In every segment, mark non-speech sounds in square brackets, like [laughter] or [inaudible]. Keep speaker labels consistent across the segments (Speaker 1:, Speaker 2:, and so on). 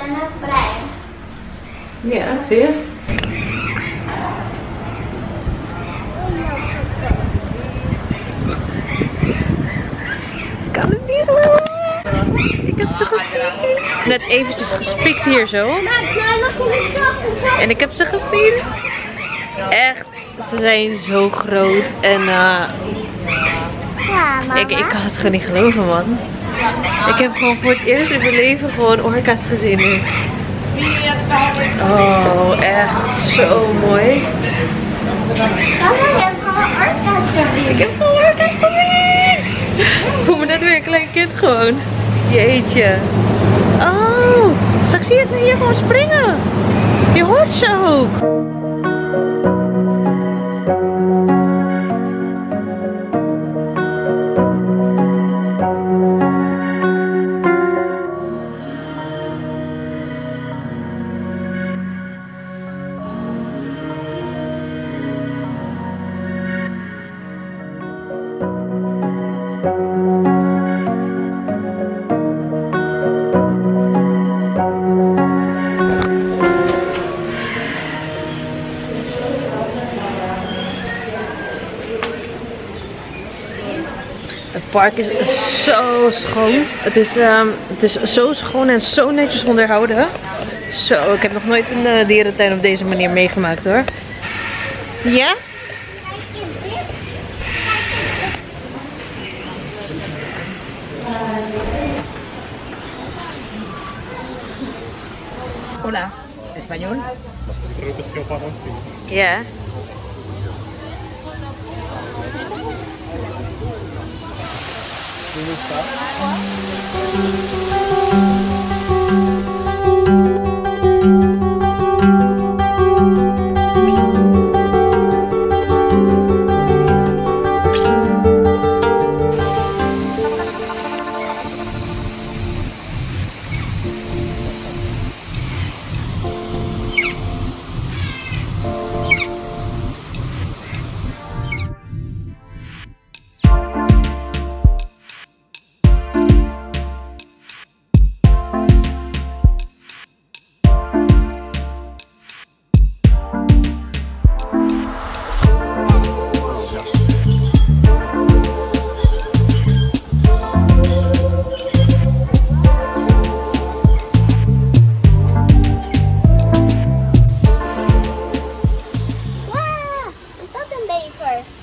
Speaker 1: het brein.
Speaker 2: Ja, zie het. Ik kan het niet geloven. Ik heb ze gezien. Net eventjes gespikt hier zo. En ik heb ze gezien. Echt, ze zijn zo groot. En uh,
Speaker 1: mama.
Speaker 2: ik, ik kan het gewoon niet geloven, man. Ik heb gewoon voor het eerst in mijn leven gewoon orka's gezien. Oh, echt zo mooi. Ik heb gewoon orka's gezien. Ik voel me net weer een klein kind gewoon. Jeetje. Oh, straks zie je ze hier gewoon springen. Je hoort ze ook. Park is zo schoon. Het is, ehm, het is zo schoon en zo netjes onderhouden. Zo, ik heb nog nooit een eh, dierentuin op deze manier meegemaakt hoor. Ja?
Speaker 3: Hola, español.
Speaker 2: Ja.
Speaker 1: 来我。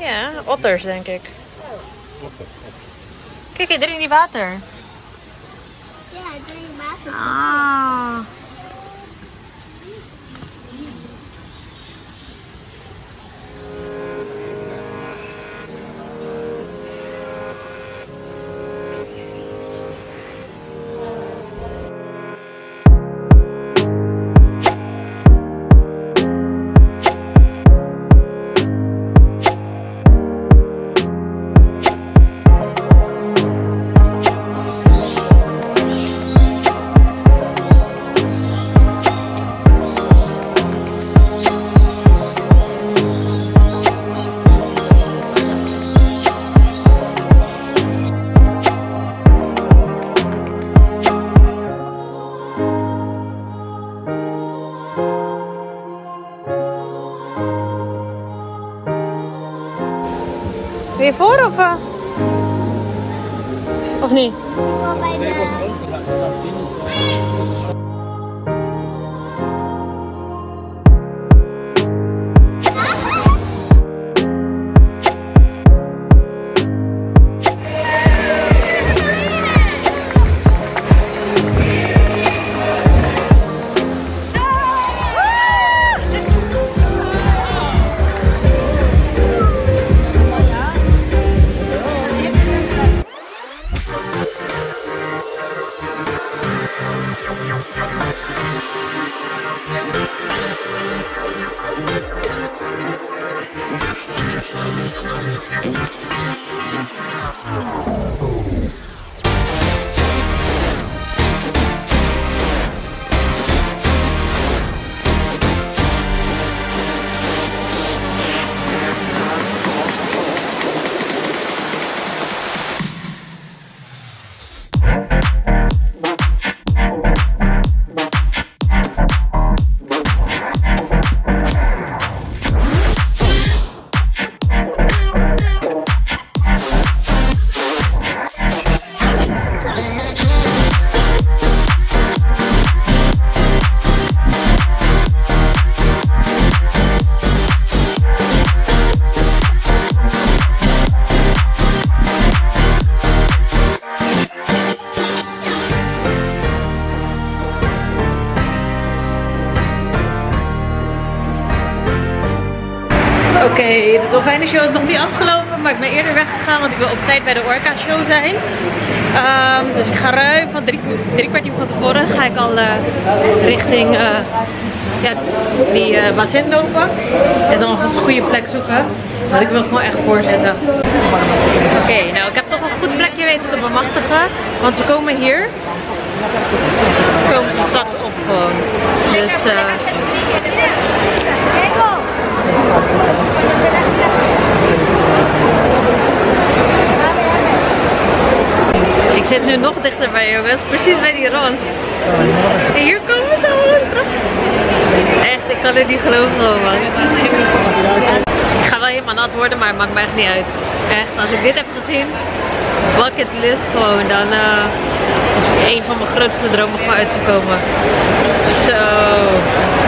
Speaker 2: Ja, otters denk ik. Kijk, hij drinkt die water.
Speaker 1: Ja, drink water.
Speaker 2: Ah. Je voor of... eh? Of niet? Dolfijnenshow is nog niet afgelopen, maar ik ben eerder weggegaan, want ik wil op tijd bij de Orca Show zijn. Ehm, dus ik ga ruim van drie, drie kwartier van tevoren ga ik al eh, richting eh, ja, die uh, bazin lopen. En dan nog eens een goede plek zoeken. Want ik wil gewoon echt voorzitten. Oké, nou ik heb toch een goed plekje weten te bemachtigen. Want ze komen hier. Komen ze straks op gewoon. Dus eh ik zit nu nog dichterbij jongens. Precies bij die rand. Hier komen ze gewoon straks. Echt, ik kan het niet geloven. Ik ga wel helemaal nat worden, maar het maakt me echt niet uit. Echt, als ik dit heb gezien, bucket list gewoon, dan uh, is een van mijn grootste dromen gewoon uit te komen. Zo.
Speaker 1: Bienvenidos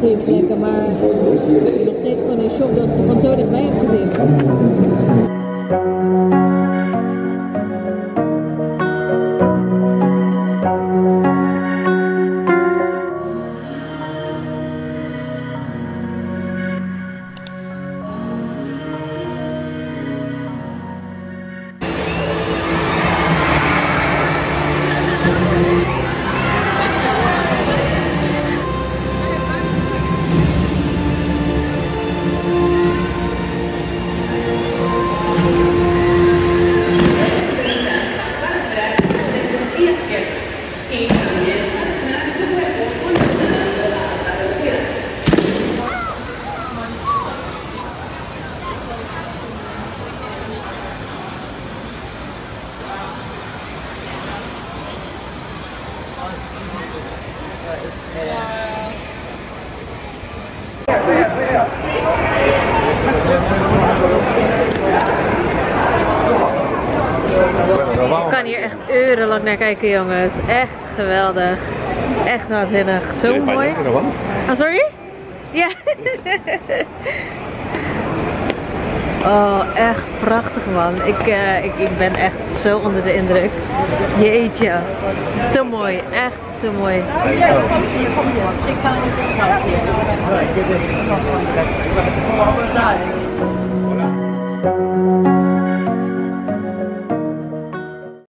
Speaker 2: Maar ik ben nog steeds gewoon in shock dat ze van zo dichtbij heb gezien. Ik kan hier echt urenlang naar kijken, jongens. Echt geweldig. Echt waanzinnig. Zo mooi. Oh, sorry? Ja. [laughs] Oh, echt prachtig man. Ik, eh, ik, ik ben echt zo onder de indruk. Jeetje. Te mooi. Echt te mooi.